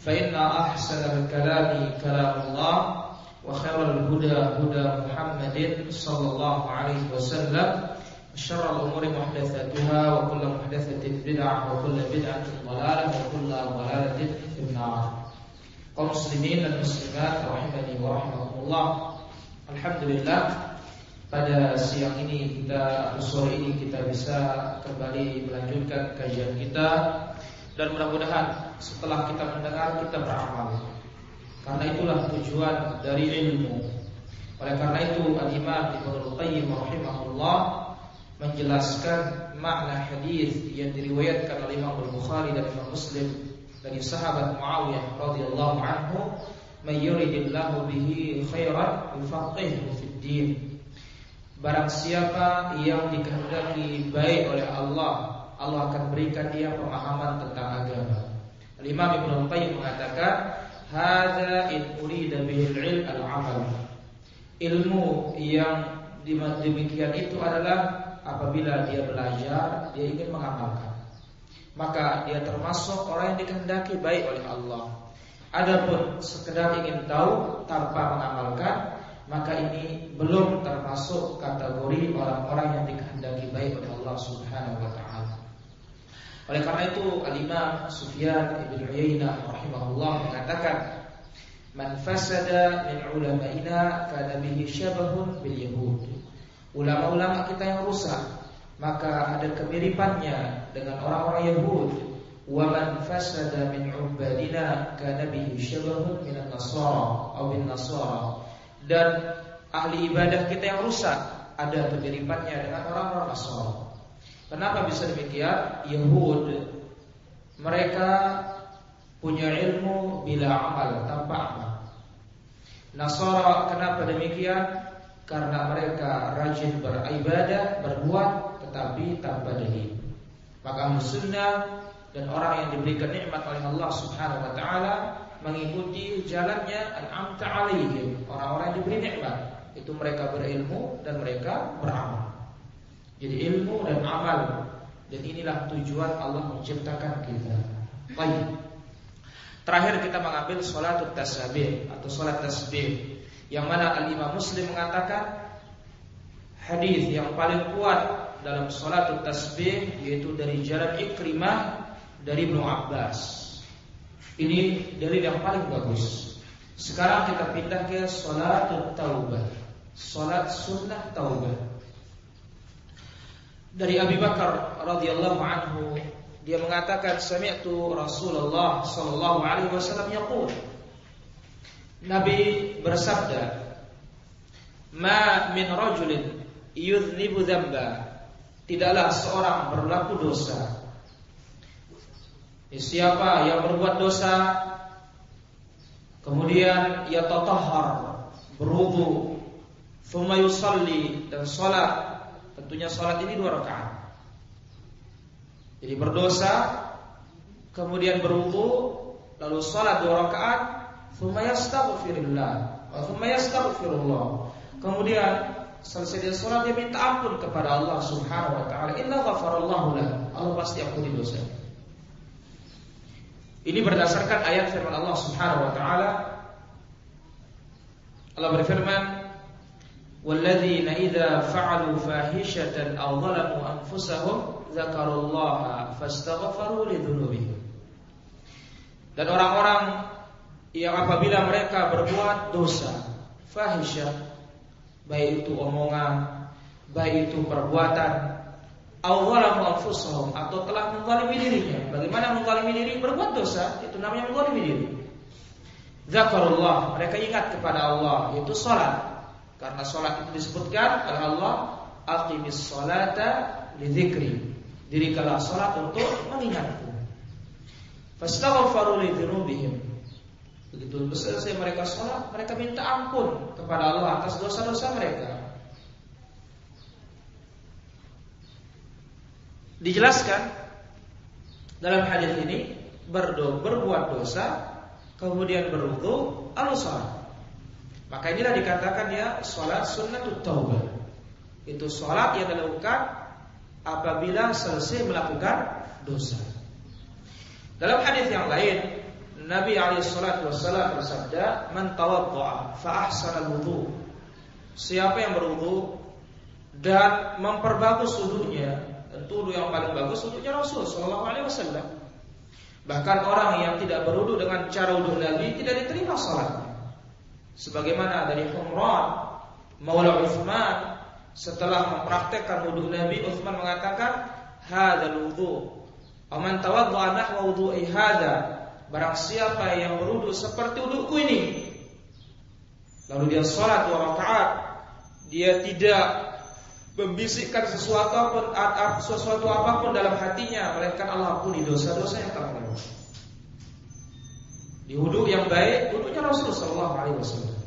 فإن أحسن الكلام كلام الله وخير الهدى هدى محمد صلى الله عليه وسلم وشر الأمور محدثاتها وكل محدثة بدعة وكل بدعة ضلالة وكل ضلالة في النار kaum muslimin dan muslimat rahimani wa rahimakumullah. Alhamdulillah pada siang ini kita atau sore ini kita bisa kembali melanjutkan kajian kita dan mudah-mudahan setelah kita mendengar kita beramal. Karena itulah tujuan dari ilmu. Oleh karena itu Al-Imam Ibnu Qayyim rahimahullah menjelaskan makna hadis yang diriwayatkan oleh Imam Al-Bukhari dan Imam Muslim dari sahabat Muawiyah radhiyallahu anhu, "May yuridillahu bihi khairan yufaqihuhu fid din." Barang siapa yang dikehendaki baik oleh Allah Allah akan berikan dia pemahaman tentang agama. Imam Ibnu Qayyim mengatakan, "Hadza in urida bihil ilm al-amal." Ilmu yang demikian itu adalah apabila dia belajar, dia ingin mengamalkan. Maka dia termasuk orang yang dikehendaki baik oleh Allah. Adapun sekedar ingin tahu tanpa mengamalkan, maka ini belum termasuk kategori orang-orang yang dikehendaki baik oleh Allah Subhanahu wa taala. Oleh karena itu Al-Imam Sufyan Ibn Uyainah rahimahullah mengatakan Man fasada min ulama'ina kana bihi syabahun bil yahud. Ulama-ulama kita yang rusak maka ada kemiripannya dengan orang-orang Yahud. Wa man fasada min ubadina kana bihi syabahun min an-nasara atau bin nasara. Dan ahli ibadah kita yang rusak ada kemiripannya dengan orang-orang Nasara. Kenapa bisa demikian? Yahud mereka punya ilmu bila amal tanpa amal. Nasara kenapa demikian? Karena mereka rajin beribadah, berbuat tetapi tanpa dalil. Maka sunnah dan orang yang diberikan nikmat oleh Allah Subhanahu wa taala mengikuti jalannya an'amta alaihim, orang-orang yang diberi nikmat. Itu mereka berilmu dan mereka beramal. Jadi ilmu dan amal dan inilah tujuan Allah menciptakan kita. Baik. Terakhir kita mengambil salat tasbih atau salat tasbih yang mana Al Imam Muslim mengatakan hadis yang paling kuat dalam salat tasbih yaitu dari jalan Ikrimah dari Ibnu Abbas. Ini dari yang paling bagus. Sekarang kita pindah ke salat taubah. Salat sunnah taubah. Dari Abi Bakar radhiyallahu anhu dia mengatakan sami'tu Rasulullah sallallahu alaihi wasallam yaqul. Nabi bersabda Ma min rajulin yudhnibu dzamba tidaklah seorang berlaku dosa. Siapa yang berbuat dosa kemudian ia tatahhar berwudu thumma yusalli dan salat Tentunya sholat ini dua rakaat. Jadi berdosa, kemudian berwudu, lalu sholat dua rakaat, yastaghfirullah. Kemudian selesai dia sholat dia minta ampun kepada Allah Subhanahu wa taala. Inna ghafarallahu lah. Allah pasti ampuni dosa. Ini berdasarkan ayat firman Allah Subhanahu wa taala. Allah berfirman, والذين إذا فعلوا فاحشة أو ظلموا أنفسهم ذكروا الله فاستغفروا لذنوبهم dan orang-orang yang apabila mereka berbuat dosa fahisyah baik itu omongan baik itu perbuatan awalamu anfusahum atau telah menzalimi dirinya bagaimana menzalimi diri berbuat dosa itu namanya menzalimi diri zakarullah mereka ingat kepada Allah yaitu salat karena sholat itu disebutkan oleh Allah Aqimis sholata lidzikri Dirikanlah sholat untuk mengingatku Fastaghfaru lidzunubihim Begitu Begitu selesai mereka sholat, mereka minta ampun kepada Allah atas dosa-dosa mereka. Dijelaskan dalam hadis ini berdo, berbuat dosa, kemudian berwudu, lalu sholat. Maka inilah dikatakan ya sholat sunnatut taubah. Itu sholat yang dilakukan apabila selesai melakukan dosa. Dalam hadis yang lain, Nabi alaihi wasallam bersabda, "Man tawaddaa fa ahsana wudu Siapa yang berwudu dan memperbagus wudunya, tentu yang paling bagus wudunya Rasul sallallahu alaihi wasallam. Bahkan orang yang tidak berwudu dengan cara wudu Nabi tidak diterima salatnya. Sebagaimana dari Humran Maula Uthman setelah mempraktekkan wudu Nabi Uthman mengatakan hadzal wudu. Aman tawaddaa nahwa wudu'i hadza? Barang siapa yang berwudu seperti wuduku ini. Lalu dia sholat dua rakaat. Dia tidak membisikkan sesuatu apa pun, sesuatu apa pun dalam hatinya Melainkan Allah ampuni dosa-dosa yang telah Di wudu yang baik Wudunya Rasulullah SAW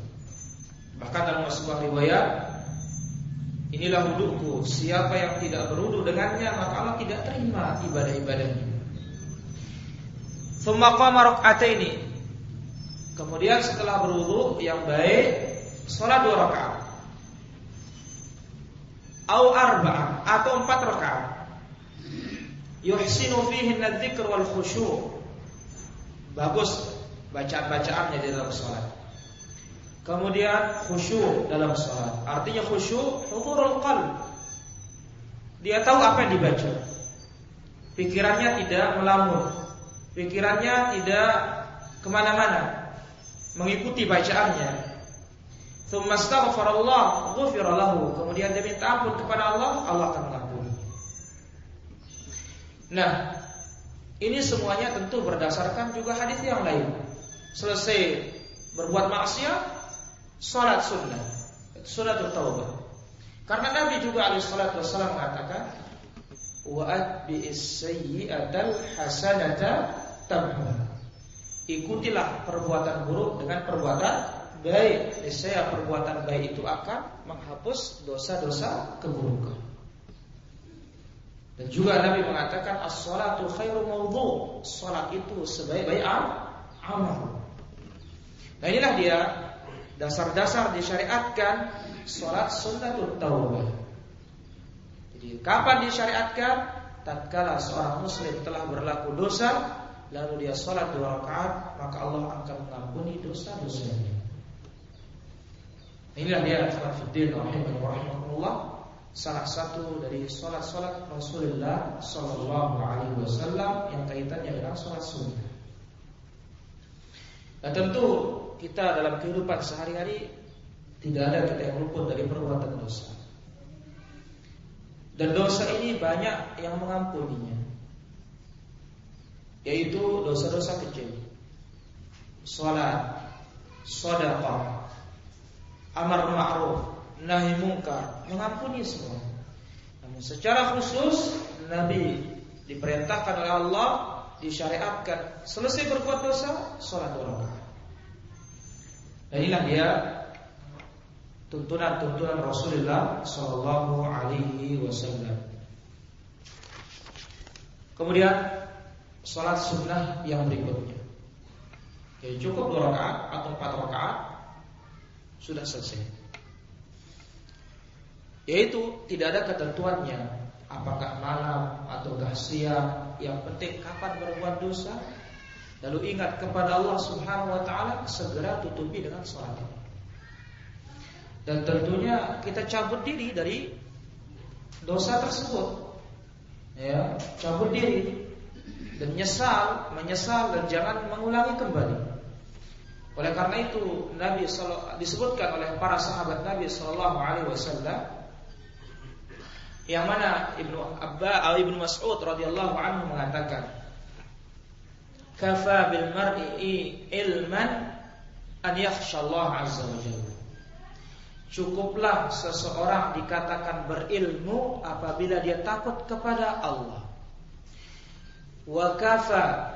Bahkan dalam sebuah riwayat Inilah wuduku Siapa yang tidak berwudu dengannya Maka Allah tidak terima ibadah-ibadahnya ini. Kemudian setelah berwudu yang baik, salat dua rakaat. Au arba'ah atau empat rakaat. Yuhsinu fihi wal khusyu'. Bagus bacaan-bacaannya di dalam salat. Kemudian khusyuk dalam salat. Artinya khusyuk hudurul qalb. Dia tahu apa yang dibaca. Pikirannya tidak melamun pikirannya tidak ke mana-mana mengikuti bacaannya. Kemudian dia minta ampun kepada Allah, Allah akan mengampuni. Nah, ini semuanya tentu berdasarkan juga hadis yang lain. Selesai berbuat maksiat, salat sunnah, salat taubah. Karena Nabi juga alaihi salatu wasallam mengatakan, "Wa atbi'is sayyi'atal hasanata tamhuha. Ikutilah perbuatan buruk dengan perbuatan baik. Niscaya perbuatan baik itu akan menghapus dosa-dosa keburukan. Dan juga Nabi mengatakan as-salatu khairu mawdu. Salat itu sebaik-baik amal. Nah inilah dia dasar-dasar disyariatkan salat sunnatul taubah. Jadi kapan disyariatkan? Tatkala seorang muslim telah berlaku dosa lalu dia sholat dua rakaat maka Allah akan mengampuni dosa-dosanya. Inilah dia Salafuddin rahimahullah salah satu dari sholat-sholat Rasulullah Sallallahu Alaihi Wasallam yang kaitannya dengan sholat sunnah. Dan tentu kita dalam kehidupan sehari-hari tidak ada kita yang luput dari perbuatan dosa. Dan dosa ini banyak yang mengampuninya yaitu dosa-dosa kecil. Salat, sedekah, amar ma'ruf, nahi mungkar, mengampuni semua. Namun secara khusus Nabi diperintahkan oleh Allah disyariatkan selesai berbuat dosa salat dua. Dan inilah dia tuntunan-tuntunan Rasulullah Shallallahu Alaihi Wasallam. Kemudian sholat sunnah yang berikutnya. Jadi cukup dua rakaat atau empat rakaat sudah selesai. Yaitu tidak ada ketentuannya apakah malam ataukah siang, yang penting kapan berbuat dosa. Lalu ingat kepada Allah Subhanahu wa taala segera tutupi dengan sholat. Dan tentunya kita cabut diri dari dosa tersebut. Ya, cabut diri dan menyesal, menyesal dan jangan mengulangi kembali. Oleh karena itu Nabi disebutkan oleh para sahabat Nabi Shallallahu Alaihi Wasallam yang mana ibnu Abba ibnu Mas'ud radhiyallahu anhu mengatakan, "Kafa bil mar'i ilman an yakhsha Allah azza wa jalla." Cukuplah seseorang dikatakan berilmu apabila dia takut kepada Allah wa kafa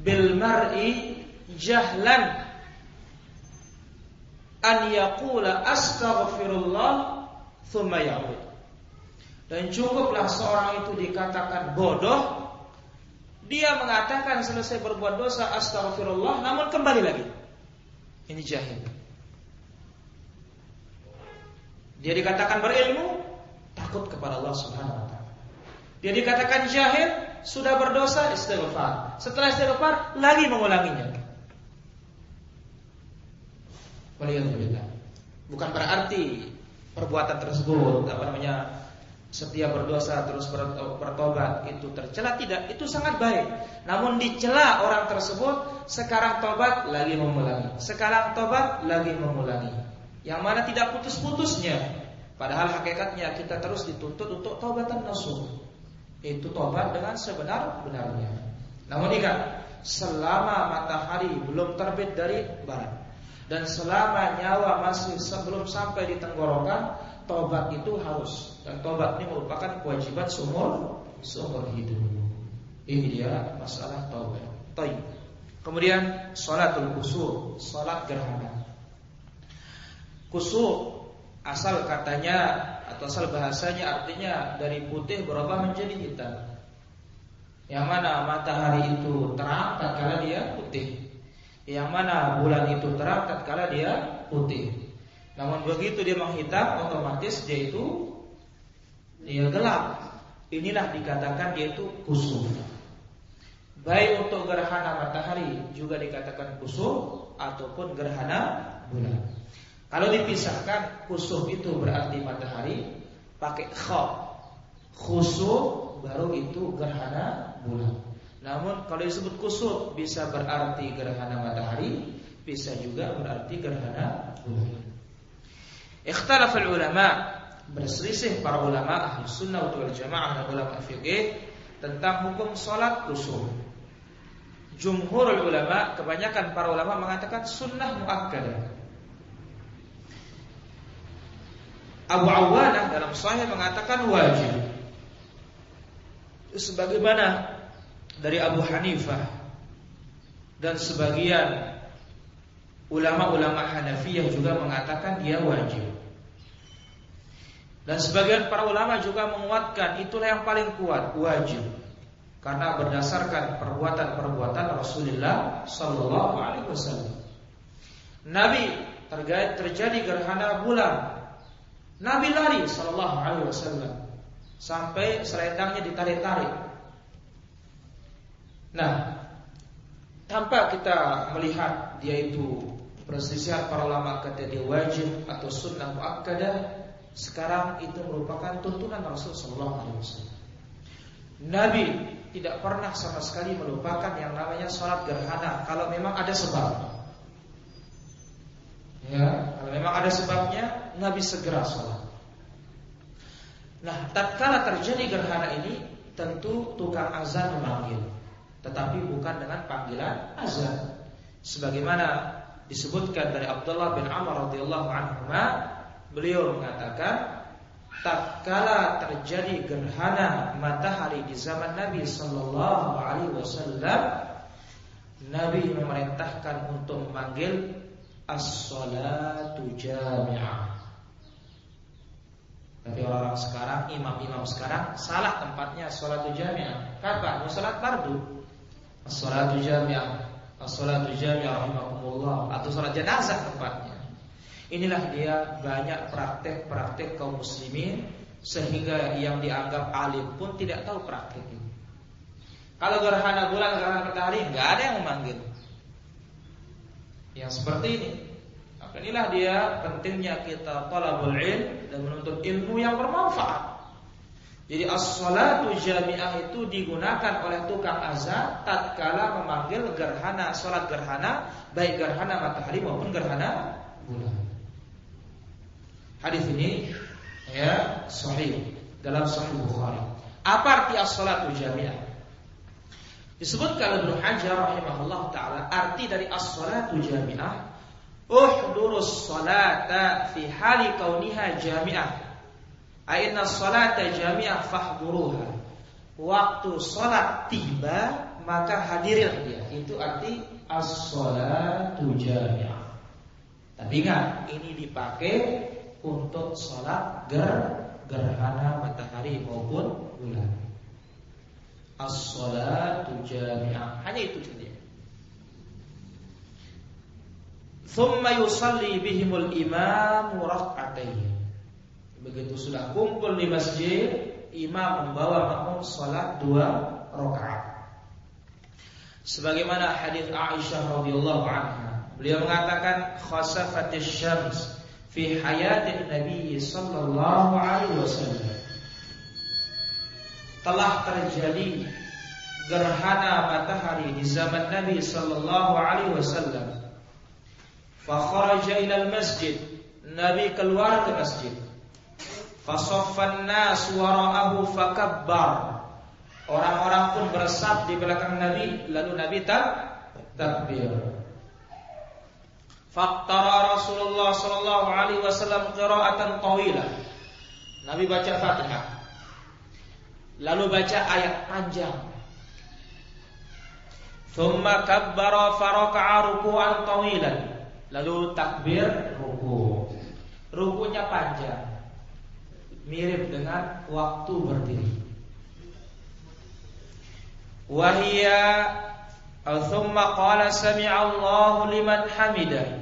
bil mar'i jahlan an yaqula astaghfirullah thumma ya'ud. Dan cukuplah seorang itu dikatakan bodoh dia mengatakan selesai berbuat dosa astaghfirullah namun kembali lagi. Ini jahil. Dia dikatakan berilmu takut kepada Allah Subhanahu wa taala. Dia dikatakan jahil sudah berdosa istighfar. Setelah istighfar lagi mengulanginya. Bukan berarti perbuatan tersebut apa namanya setiap berdosa terus bertobat itu tercela tidak itu sangat baik. Namun dicela orang tersebut sekarang tobat lagi mengulangi sekarang tobat lagi mengulangi yang mana tidak putus-putusnya. Padahal hakikatnya kita terus dituntut untuk tobatan nasuh itu tobat dengan sebenar-benarnya. Namun ingat selama matahari belum terbit dari barat dan selama nyawa masih sebelum sampai di tenggorokan, tobat itu harus. Dan tobat ini merupakan kewajiban seumur seumur hidup. Ini dia masalah tobat. Taib. Kemudian salatul kusur, salat gerhana. Kusur asal katanya atau asal bahasanya artinya dari putih berubah menjadi hitam. Yang mana matahari itu terang tatkala dia putih. Yang mana bulan itu terang tatkala dia putih. Namun begitu dia menghitam otomatis dia itu dia gelap. Inilah dikatakan dia itu kusuf. Baik untuk gerhana matahari juga dikatakan kusuf ataupun gerhana bulan. Kalau dipisahkan kusuf itu berarti matahari pakai kha. Khusuf baru itu gerhana bulan. Namun kalau disebut kusuf bisa berarti gerhana matahari, bisa juga berarti gerhana bulan. Ikhtalaf ulama berselisih para ulama ahli sunnah wal jamaah dan ulama fikih tentang hukum salat kusuf. Jumhur ulama, kebanyakan para ulama mengatakan sunnah muakkadah. Abu Awanah dalam Sahih mengatakan wajib. Sebagaimana dari Abu Hanifah dan sebagian ulama-ulama Hanafiyah juga mengatakan dia wajib. Dan sebagian para ulama juga menguatkan itulah yang paling kuat, wajib. Karena berdasarkan perbuatan-perbuatan Rasulullah sallallahu alaihi wasallam. Nabi terjadi gerhana bulan. Nabi lari sallallahu alaihi wasallam sampai selendangnya ditarik-tarik Nah, tanpa kita melihat dia itu perselisihan para ulama kata dia wajib atau sunnah muakkadah, sekarang itu merupakan tuntunan Rasul sallallahu alaihi wasallam. Nabi tidak pernah sama sekali melupakan yang namanya sholat gerhana kalau memang ada sebab. Ya, kalau memang ada sebabnya, Nabi segera sholat. Nah, tatkala terjadi gerhana ini, tentu tukang azan memanggil tetapi bukan dengan panggilan azan. Sebagaimana disebutkan dari Abdullah bin Amr radhiyallahu anhu, beliau mengatakan tatkala terjadi gerhana matahari di zaman Nabi sallallahu alaihi wasallam Nabi memerintahkan untuk memanggil as-salatu jami'ah. Tapi orang-orang sekarang, imam-imam sekarang salah tempatnya salatu jami'ah. Kapan? Mau salat fardu. As-salatu jami'ah As-salatu jami'ah rahimakumullah Atau salat jenazah tempatnya Inilah dia banyak praktek-praktek kaum muslimin Sehingga yang dianggap alim pun tidak tahu praktek ini. Kalau gerhana bulan, gerhana matahari nggak ada yang memanggil. Yang seperti ini. Maka inilah dia pentingnya kita talabul ilm Dan menuntut ilmu yang bermanfaat. Jadi as-salatu jami'ah itu digunakan oleh tukang azan tatkala memanggil gerhana salat gerhana baik gerhana matahari maupun gerhana bulan. Hadis ini ya sahih dalam sahih Bukhari. Apa arti as-salatu jami'ah? Disebutkan Ibnu Hajar rahimahullah taala arti dari as-salatu jami'ah uhdurus salata fi hali kauniha jami'ah Aina salata jami'ah fahduruha. Waktu salat tiba maka hadirilah dia. Itu arti as-salatu jami'ah. Tapi ingat, ini dipakai untuk sholat ger gerhana matahari maupun bulan. As-salatu jami'ah. Hanya itu saja. Thumma yusalli bihimul imam rak'atayn. Begitu sudah kumpul di masjid, imam membawa makmum salat dua rakaat. Sebagaimana hadis Aisyah radhiyallahu anha, beliau mengatakan khasafatis syams fi hayatin Nabi sallallahu alaihi wasallam. Telah terjadi gerhana matahari di zaman Nabi sallallahu alaihi wasallam. Fakharaja ilal masjid Nabi keluar ke masjid. Fasoffan nas wara'ahu fakabbar Orang-orang pun bersab di belakang Nabi Lalu Nabi tak takbir Faktara Rasulullah sallallahu alaihi wasallam qira'atan tawilah Nabi baca Fatihah Lalu baca ayat panjang Thumma kabbara faraka'a ruku'an tawilan Lalu takbir ruku. Rukunya panjang. Mirip dengan waktu berdiri. Wahia Thumma qala sami'allahu liman hamidah.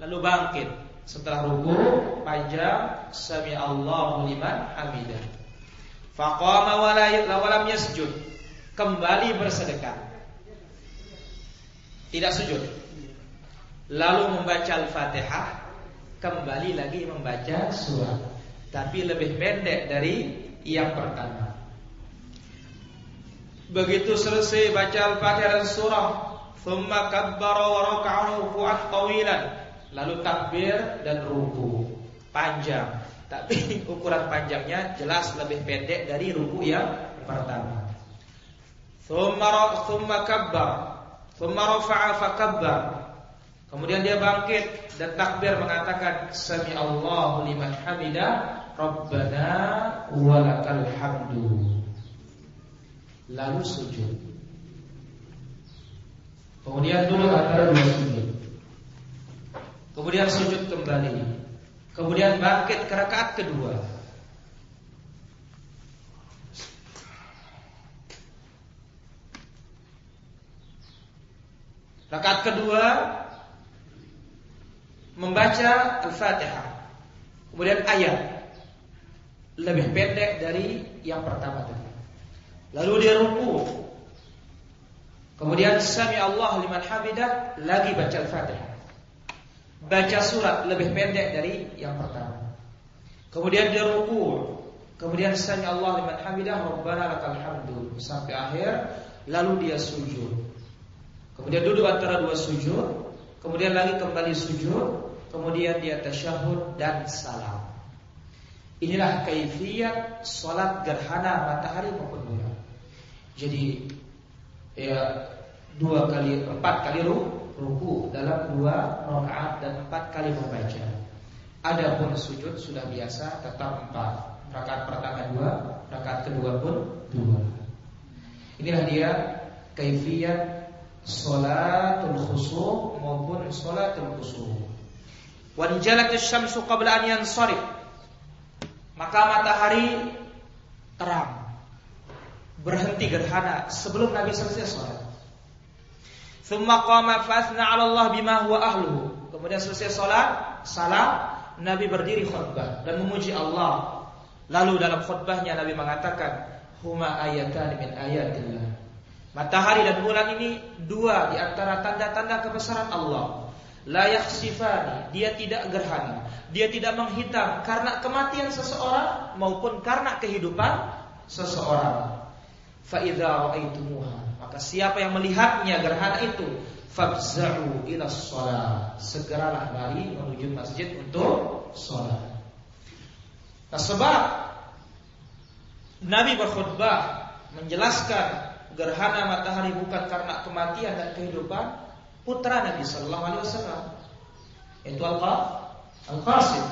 Lalu bangkit setelah ruku panjang sami'allahu liman hamidah. Faqama wa lam yasjud. Kembali bersedekah. Tidak sujud lalu membaca Al-Fatihah, kembali lagi membaca surat, tapi lebih pendek dari yang pertama. Begitu selesai baca Al-Fatihah dan surah, thumma wa raka'a ruku'an tawilan, lalu takbir dan ruku. Panjang. Tapi ukuran panjangnya jelas lebih pendek dari ruku yang pertama. Kemudian dia bangkit dan takbir mengatakan Sami Allahu liman hamidah Rabbana walakal hamdu. Lalu sujud. Kemudian dulu antara dua sujud Kemudian sujud kembali Kemudian bangkit ke rakaat kedua Rakaat kedua membaca Al-Fatihah. Kemudian ayat lebih pendek dari yang pertama tadi. Lalu dia ruku. Kemudian sami Allah liman hamidah lagi baca Al-Fatihah. Baca surat lebih pendek dari yang pertama. Kemudian dia ruku. Kemudian sami Allah liman hamidah Rabbana lakal hamdu sampai akhir lalu dia sujud. Kemudian duduk antara dua sujud, kemudian lagi kembali sujud, kemudian dia tasyahud dan salam. Inilah kaifiat salat gerhana matahari maupun bulan. Jadi ya dua kali empat kali ruku dalam dua rakaat dan empat kali membaca. Adapun sujud sudah biasa tetap empat. Rakaat pertama dua, rakaat kedua pun dua. Inilah dia kaifiat salatul khusyuk maupun salatul khusyuk. Wanjalat syamsu qabla an yansarif. Maka matahari terang. Berhenti gerhana sebelum Nabi selesai sholat. Thumma qama fathna 'ala Allah bima huwa ahluhu. Kemudian selesai sholat, salam, Nabi berdiri khutbah dan memuji Allah. Lalu dalam khutbahnya Nabi mengatakan, "Huma ayatan min ayatillah." Matahari dan bulan ini dua di antara tanda-tanda kebesaran Allah layak sifani, dia tidak gerhana, dia tidak menghitam karena kematian seseorang maupun karena kehidupan seseorang. Fa idza ra'aitumuha, maka siapa yang melihatnya gerhana itu, fabza'u ila shalah. Segeralah lari menuju masjid untuk sholat. Nah, sebab Nabi berkhutbah menjelaskan gerhana matahari bukan karena kematian dan kehidupan, putra Nabi Sallallahu Alaihi Wasallam itu Al-Qasim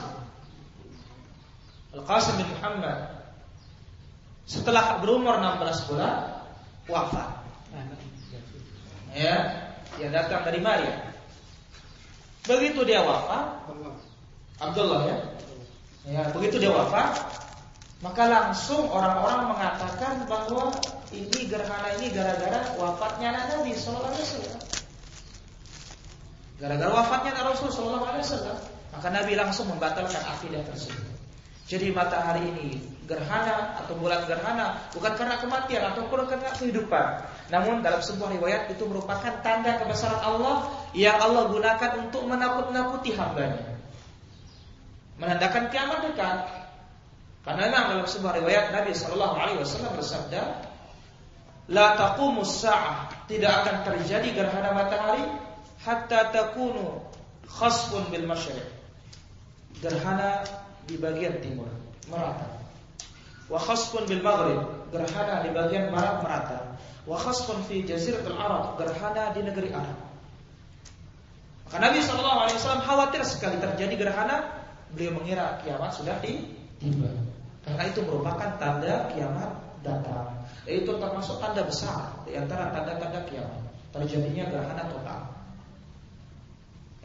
Al-Qasim bin Muhammad setelah berumur 16 bulan wafat ya yang datang dari Maria. Begitu dia wafat, Abdullah ya. Ya, begitu dia wafat, maka langsung orang-orang mengatakan bahwa ini gerhana ini gara-gara wafatnya Nabi Sallallahu Alaihi Wasallam. Gara-gara wafatnya Rasul Sallallahu Alaihi Wasallam, maka Nabi langsung membatalkan akidah tersebut. Jadi matahari ini gerhana atau bulan gerhana bukan karena kematian ataupun karena kehidupan. Namun dalam sebuah riwayat itu merupakan tanda kebesaran Allah yang Allah gunakan untuk menakut-nakuti hambanya. Menandakan kiamat dekat. Karena dalam sebuah riwayat Nabi Shallallahu Alaihi Wasallam bersabda, La taqumus sa'ah tidak akan terjadi gerhana matahari hatta takunu khasfun bil masyriq. Gerhana di bagian timur merata. Wa khasfun bil maghrib, gerhana di bagian barat merata. Wa khasfun fi jaziratul gerhana di negeri Arab. Maka Nabi Shallallahu Alaihi Wasallam khawatir sekali terjadi gerhana. Beliau mengira kiamat sudah tiba. Karena itu merupakan tanda kiamat datang. Itu termasuk tanda besar di antara tanda-tanda kiamat. Terjadinya gerhana total.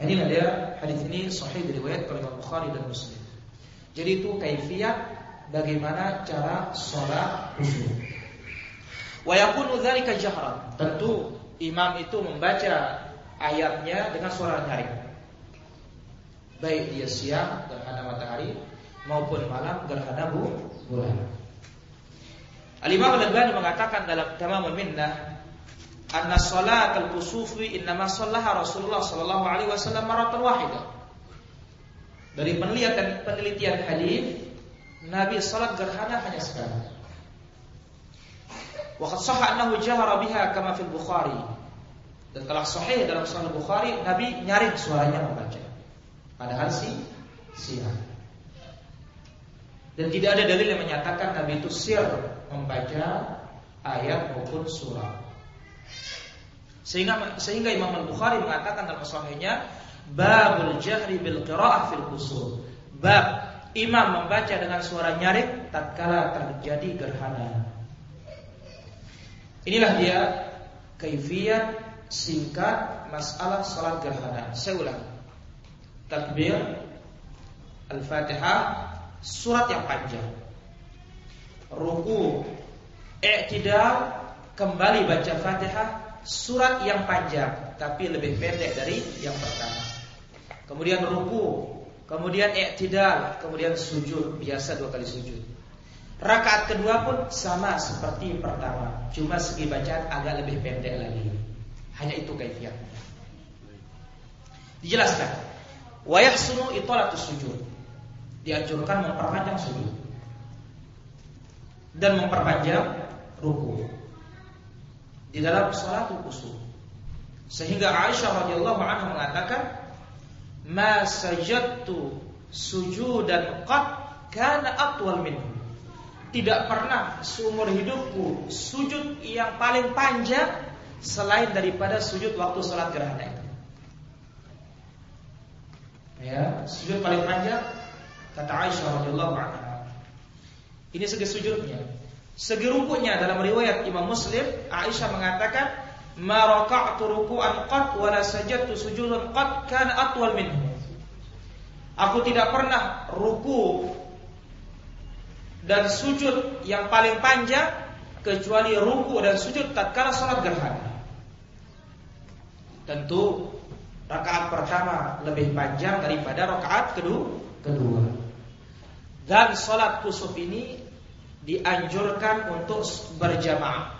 Inilah dia hadis ini sahih diriwayatkan oleh Bukhari dan Muslim. Jadi itu kaifiat bagaimana cara sholat khusyuk. Wa yakunu dzalika jahran. Tentu imam itu membaca ayatnya dengan suara nyaring. Baik dia siang gerhana matahari maupun malam gerhana bulan. Al-Imam Al-Albani mengatakan dalam Tamamul Minnah anna salat al-kusufi innama sallaha Rasulullah sallallahu alaihi wasallam maratan wahidah. Dari penelitian penelitian hadis, Nabi salat gerhana hanya sekali. Waqad sahha annahu jahara kama fil Bukhari. Dan telah sahih dalam Sahih Bukhari, Nabi nyaring suaranya membaca. Padahal si siang. Dan tidak ada dalil yang menyatakan Nabi itu sir membaca ayat maupun surah. Sehingga sehingga Imam Al-Bukhari mengatakan dalam sahihnya Babul jahri bil qiraah fil usul. Bab imam membaca dengan suara nyaring tatkala terjadi gerhana. Inilah dia kaifiat singkat masalah salat gerhana. Saya ulang. Takbir Al-Fatihah surat yang panjang. Ruku, i'tidal, kembali baca Fatihah surat yang panjang tapi lebih pendek dari yang pertama kemudian ruku, kemudian i'tidal, kemudian sujud, biasa dua kali sujud. Rakaat kedua pun sama seperti pertama, cuma segi bacaan agak lebih pendek lagi. Hanya itu kaifiatnya. Dijelaskan. Wa yahsunu italatus sujud. Dianjurkan memperpanjang sujud. Dan memperpanjang ruku. Di dalam salat kusuk. Sehingga Aisyah radhiyallahu anha mengatakan, ma sajadtu sujudan qad kana atwal minhu. Tidak pernah seumur hidupku sujud yang paling panjang selain daripada sujud waktu salat gerhana itu. Ya, sujud paling panjang kata Aisyah radhiyallahu anha. Ini segi sujudnya. Segi rukuknya dalam riwayat Imam Muslim, Aisyah mengatakan ma raka'tu ruku'an qat wa la sajadtu sujudan qat kana atwal minhu. Aku tidak pernah ruku dan sujud yang paling panjang kecuali ruku dan sujud tatkala salat gerhana. Tentu rakaat pertama lebih panjang daripada rakaat kedua. kedua. Dan salat kusuf ini dianjurkan untuk berjamaah.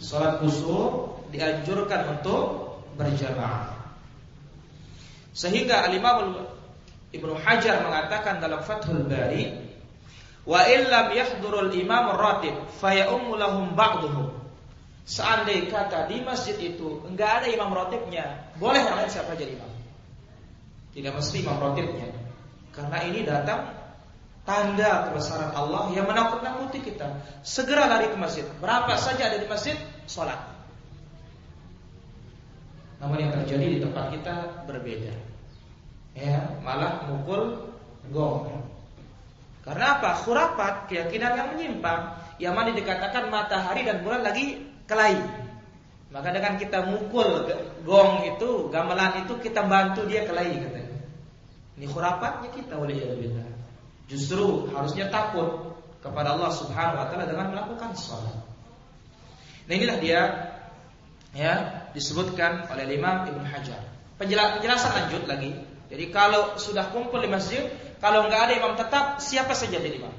Salat kusuf dianjurkan untuk berjamaah. Sehingga Al-Imam Ibnu Hajar mengatakan dalam Fathul Bari, "Wa illam yahdurul imam ratib fayaumu lahum ba'dhum." Seandai kata di masjid itu enggak ada imam ratibnya, boleh yang lain siapa jadi imam. Tidak mesti imam ratibnya. Karena ini datang tanda kebesaran Allah yang menakut-nakuti kita. Segera lari ke masjid. Berapa saja ada di masjid, sholat. Namun yang terjadi di tempat kita berbeda. Ya, malah mukul gong. Karena apa? Khurafat, keyakinan yang menyimpang. Yang mana dikatakan matahari dan bulan lagi kelahi. Maka dengan kita mukul gong itu, gamelan itu kita bantu dia kelahi katanya. Ini khurafatnya kita oleh Allah. Justru harusnya takut kepada Allah Subhanahu wa taala dengan melakukan salat. Nah inilah dia ya disebutkan oleh Imam Ibnu Hajar. Penjelasan lanjut lagi. Jadi kalau sudah kumpul di masjid, kalau nggak ada imam tetap, siapa saja jadi imam.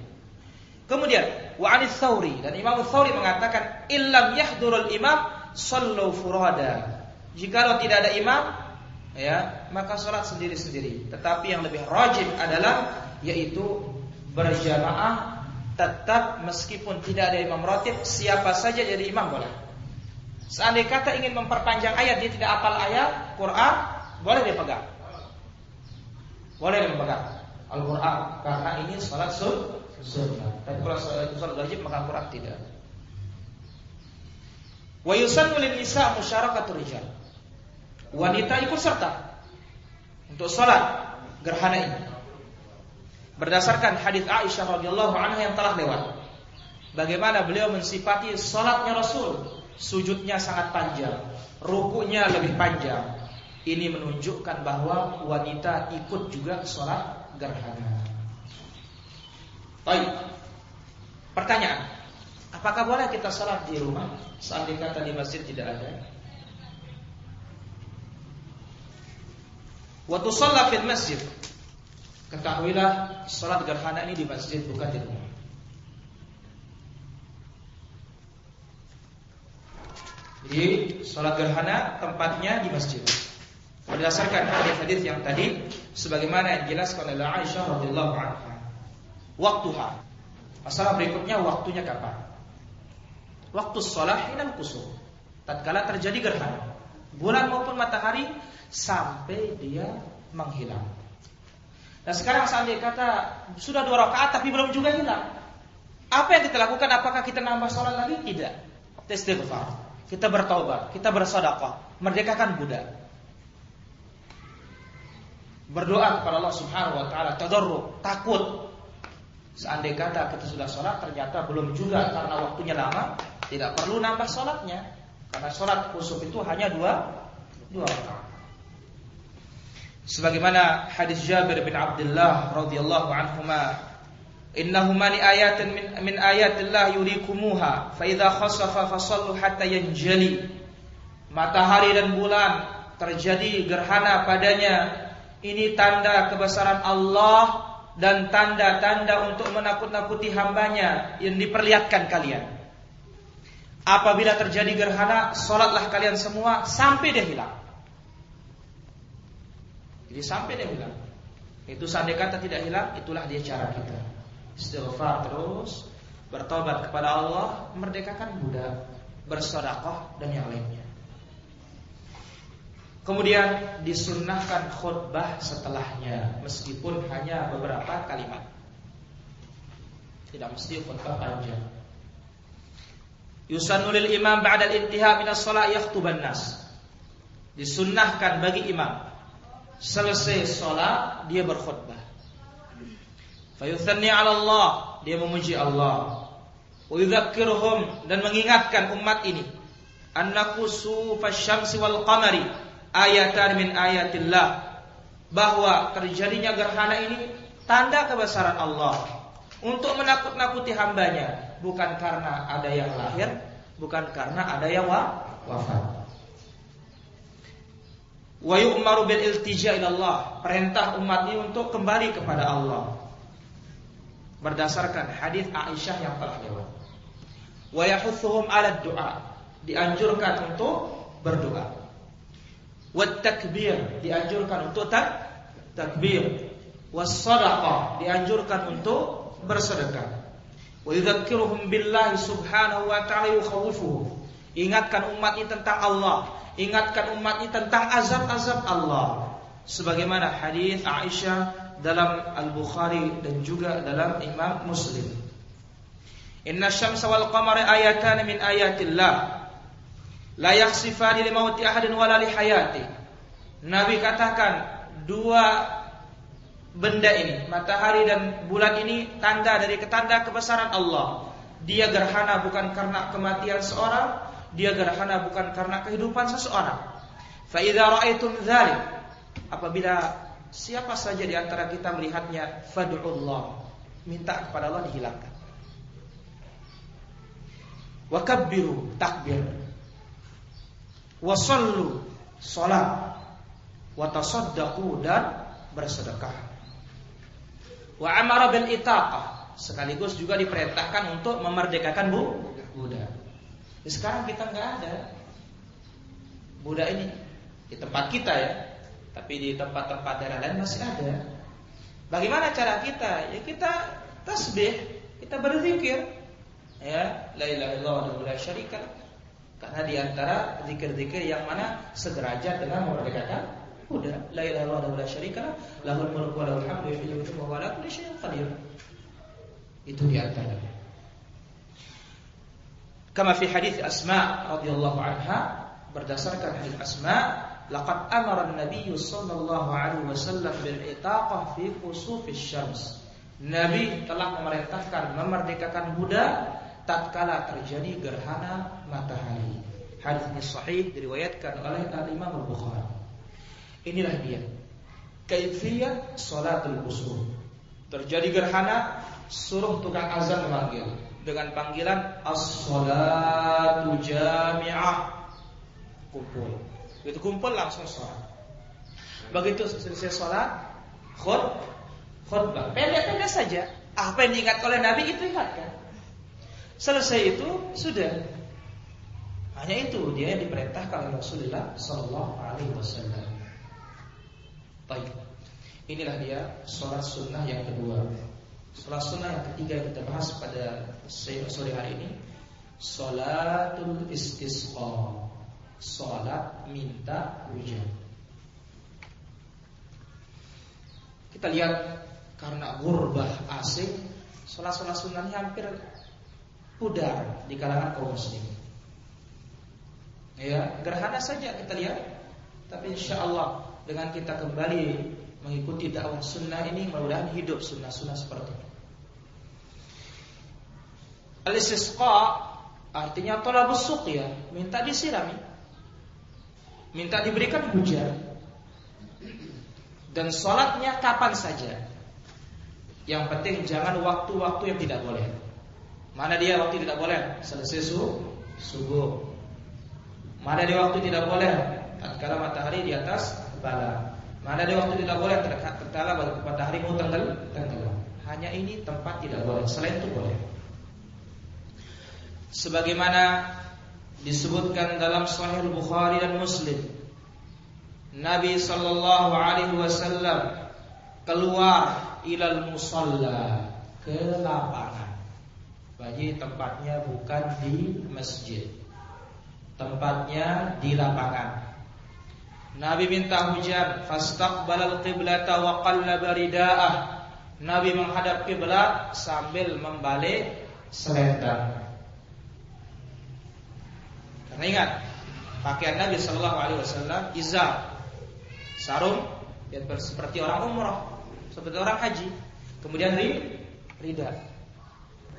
Kemudian wa anis dan Imam Tsauri mengatakan illam yahdurul imam sallu furada. Jikalau tidak ada imam ya, maka salat sendiri-sendiri. Tetapi yang lebih rajib adalah yaitu berjamaah tetap meskipun tidak ada imam rotib siapa saja jadi imam boleh. Seandainya kata ingin memperpanjang ayat dia tidak apal ayat Quran boleh dia pegang. Boleh dia pegang Al-Quran karena ini salat sun sunnah. Tapi kalau salat itu salat wajib maka Quran tidak. Wa yusannu lin nisa musyarakatu rijal. Wanita ikut serta untuk salat gerhana ini. Berdasarkan hadis Aisyah radhiyallahu anha yang telah lewat. Bagaimana beliau mensifati salatnya Rasul, sujudnya sangat panjang, rukunya lebih panjang. Ini menunjukkan bahwa wanita ikut juga salat gerhana. Baik. Pertanyaan, apakah boleh kita salat di rumah saat kata di masjid tidak ada? Waktu salat di masjid Ketahuilah sholat gerhana ini di masjid bukan di rumah. Jadi sholat gerhana tempatnya di masjid. Berdasarkan hadis-hadis yang tadi, sebagaimana yang dijelaskan oleh Aisyah radhiyallahu anha. Waktuha. Masalah berikutnya waktunya kapan? Waktu sholat hinal kusur. Tatkala terjadi gerhana, bulan maupun matahari sampai dia menghilang. Nah sekarang seandainya kata sudah dua rakaat tapi belum juga hilang. Apa yang kita lakukan? Apakah kita nambah sholat lagi? Tidak. Kita istighfar. Kita bertobat. Kita bersedekah. Merdekakan budak. Berdoa kepada Allah Subhanahu Wa Taala. Tadarru. Takut. Seandainya kata kita sudah sholat ternyata belum juga karena waktunya lama. Tidak perlu nambah sholatnya. Karena sholat khusus itu hanya dua dua rakaat. Sebagaimana hadis Jabir bin Abdullah radhiyallahu anhuma, "Innahuma li ayatin min, min ayatillah yurikumuha, fa idza khasafa fasallu hatta yanjali." Matahari dan bulan terjadi gerhana padanya. Ini tanda kebesaran Allah dan tanda-tanda untuk menakut-nakuti hambanya yang diperlihatkan kalian. Apabila terjadi gerhana, solatlah kalian semua sampai dia hilang. Jadi sampai dia bilang, itu seandainya kata tidak hilang, itulah dia cara kita. Istighfar terus, bertobat kepada Allah, merdekakan budak, bersedekah dan yang lainnya. Kemudian disunnahkan khutbah setelahnya meskipun hanya beberapa kalimat. Tidak mesti khutbah panjang. Yusannu lil imam ba'da al-intiha min as-shalah yakhtuban nas. Disunnahkan bagi imam selesai sholat dia berkhutbah. Fayuthanni ala Allah dia memuji Allah. Wa dan mengingatkan umat ini annaku sufasyamsi wal qamari ayatan min ayatillah. Bahwa terjadinya gerhana ini tanda kebesaran Allah. Untuk menakut-nakuti hambanya bukan karena ada yang lahir bukan karena ada yang wafat. Wa yu'maru bil iltija Allah perintah umat ini untuk kembali kepada Allah. Berdasarkan hadis Aisyah yang telah lewat. Wa yahuthuhum 'ala du'a. Dianjurkan untuk berdoa wa takbir dianjurkan untuk tak? Takbir. Was sadaqah dianjurkan untuk bersedekah. Wa yudzakiruhum billahi subhanahu wa ta'ala yukhawifuhum ingatkan umat ini tentang Allah. Ingatkan umat ini tentang azab-azab Allah. Sebagaimana hadis Aisyah dalam Al-Bukhari dan juga dalam Imam Muslim. Inna syamsa wal qamara ayatan min ayatillah la yakhsifani li mauti ahadin wala li hayati Nabi katakan dua benda ini matahari dan bulan ini tanda dari ketanda kebesaran Allah dia gerhana bukan karena kematian seorang dia gerhana bukan karena kehidupan seseorang. Fa apabila siapa saja di antara kita melihatnya fad'ullah minta kepada Allah dihilangkan. Wa kabbiru takbir. Wa sallu salat. Wa tasaddaqu dan bersedekah. Wa amara bil itaqah sekaligus juga diperintahkan untuk memerdekakan bu budak. Sekarang kita nggak ada budak ini di tempat kita ya, tapi di tempat-tempat daerah lain masih ada. Bagaimana cara kita? Ya kita tasbih, kita berzikir. Ya, la ilaha illallah wa la syarika Karena di antara zikir-zikir yang mana sederajat dengan memerdekakan budak. La ilaha illallah wa la syarika lahul mulku wa lahul hamdu yuhyi wa huwa ala kulli syai'in qadir. Itu di antaranya. Kama fi hadis Asma radhiyallahu anha berdasarkan hadis Asma laqad amara an-nabiy sallallahu alaihi wasallam bil itaqah fi khusufis syams Nabi telah memerintahkan memerdekakan budak tatkala terjadi gerhana matahari. Hadis ini sahih diriwayatkan oleh Al-Imam Al-Bukhari. Inilah dia. Kaifiyat salatul kusuf. Terjadi gerhana, suruh tukang azan memanggil dengan panggilan as-salatu jami'ah kumpul. Begitu kumpul langsung sholat. Begitu selesai sholat, khut, khutbah. Pendek-pendek saja. Apa yang diingat oleh Nabi itu ingatkan. Selesai itu sudah. Hanya itu dia diperintahkan oleh Rasulullah Sallallahu Alaihi Wasallam. Baik. Inilah dia sholat sunnah yang kedua. Sholat sunnah yang ketiga yang kita bahas pada sore hari ini, sholatul istisqa sholat minta hujan. Kita lihat karena gurbah asing, sholat-sholat sunnahnya hampir pudar di kalangan kaum muslim. Ya, gerhana saja kita lihat, tapi insya Allah dengan kita kembali mengikuti dakwah sunnah ini, mudah-mudahan hidup sunnah-sunnah seperti ini. Al-istisqa artinya tolabus ya, minta disirami minta diberikan hujan dan sholatnya kapan saja. Yang penting jangan waktu-waktu yang tidak boleh. Mana dia waktu tidak boleh? Selesai subuh. Mana dia waktu tidak boleh? Tatkala matahari di atas kepala. Mana dia waktu tidak boleh? Tatkala matahari mau tenggelam. tenggelam. Hanya ini tempat tidak boleh. Selain itu boleh. Sebagaimana disebutkan dalam Sahih Bukhari dan Muslim. Nabi sallallahu alaihi wasallam keluar ilal musalla ke lapangan. Bagi tempatnya bukan di masjid. Tempatnya di lapangan. Nabi minta hujan, fastaqbalal qiblata wa qallaba ridaah. Nabi menghadap kiblat sambil membalik selendang. Karena ingat, pakaian Nabi Shallallahu Alaihi Wasallam izar, sarung, yang seperti orang umroh, seperti orang haji. Kemudian ri, rida.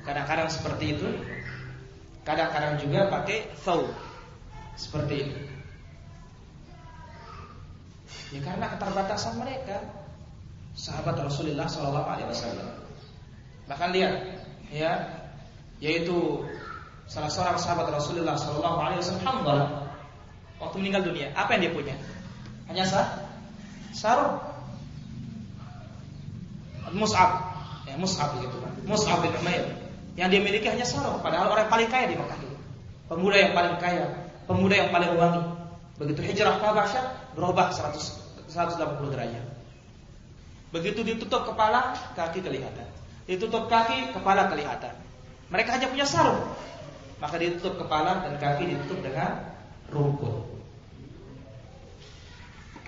Kadang-kadang seperti itu, kadang-kadang juga pakai thau, seperti itu. Ya karena keterbatasan mereka, sahabat Rasulullah Shallallahu Alaihi Wasallam. Bahkan lihat, ya, yaitu salah seorang sahabat Rasulullah Shallallahu Alaihi Wasallam waktu meninggal dunia. Apa yang dia punya? Hanya sah sarung. Mus'ab. Ya Mus'ab gitu Mus'ab bin Umair yang dia miliki hanya sarung padahal orang paling kaya di Mekah itu pemuda yang paling kaya pemuda yang paling wangi. Begitu hijrah ke Habasyah berubah 100 180 derajat. Begitu ditutup kepala kaki kelihatan. Ditutup kaki kepala kelihatan. Mereka hanya punya sarung. Maka ditutup kepala dan kaki ditutup dengan rumput.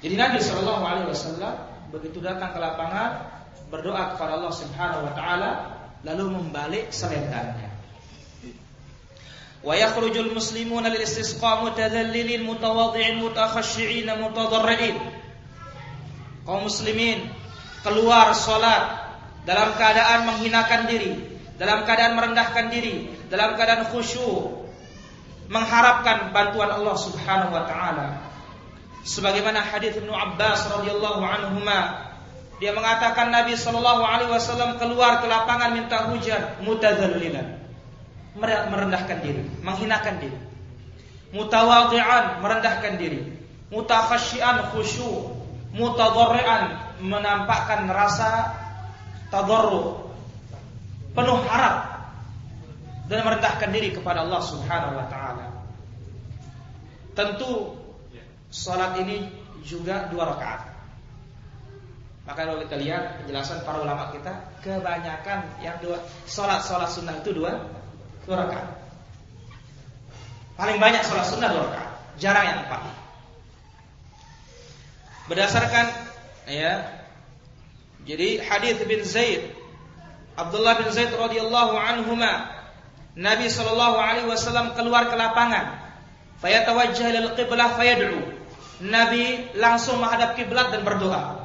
Jadi Nabi Shallallahu Alaihi Wasallam begitu datang ke lapangan berdoa kepada Allah Subhanahu Wa Taala lalu membalik selendangnya. Wa yakhrujul muslimuna lil istisqa mutadhallilin mutawadhi'in mutakhashshi'in mutadarri'in. Kaum muslimin keluar salat dalam keadaan menghinakan diri, dalam keadaan merendahkan diri, dalam keadaan khusyuk, mengharapkan bantuan Allah Subhanahu wa taala. Sebagaimana hadis Ibnu Abbas radhiyallahu anhuma dia mengatakan Nabi Shallallahu alaihi wasallam keluar ke lapangan minta hujan mutadzallilan. Merendahkan diri, menghinakan diri. Mutawadhi'an, merendahkan diri. Mutakhasyian, khusyuk. Mutadharri'an, menampakkan rasa tadarru, penuh harap dan merendahkan diri kepada Allah Subhanahu wa taala. Tentu salat ini juga dua rakaat. Maka kalau kita lihat penjelasan para ulama kita, kebanyakan yang dua salat salat sunnah itu dua dua rakaat. Paling banyak salat sunnah dua rakaat, jarang yang empat. Berdasarkan ya, jadi hadis bin Zaid Abdullah bin Zaid radhiyallahu anhuma Nabi sallallahu alaihi wasallam keluar ke lapangan. Fayatawajjah lil qiblah fayad'u. Nabi langsung menghadap kiblat dan berdoa.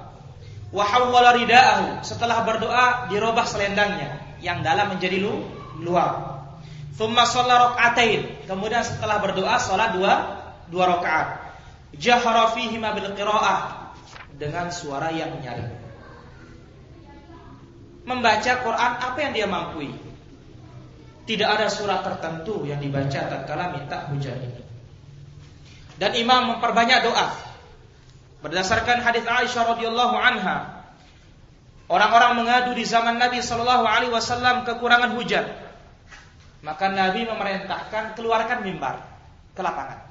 Wa hawwala ridaahu. Setelah berdoa dirubah selendangnya yang dalam menjadi lu, luar. Thumma shalla rak'atain. Kemudian setelah berdoa salat dua dua rakaat. Jahara fihi bil dengan suara yang nyaring. Membaca Quran apa yang dia mampu tidak ada surat tertentu yang dibaca tatkala minta hujan ini. Dan imam memperbanyak doa. Berdasarkan hadis Aisyah radhiyallahu anha, orang-orang mengadu di zaman Nabi sallallahu alaihi wasallam kekurangan hujan. Maka Nabi memerintahkan keluarkan mimbar ke lapangan.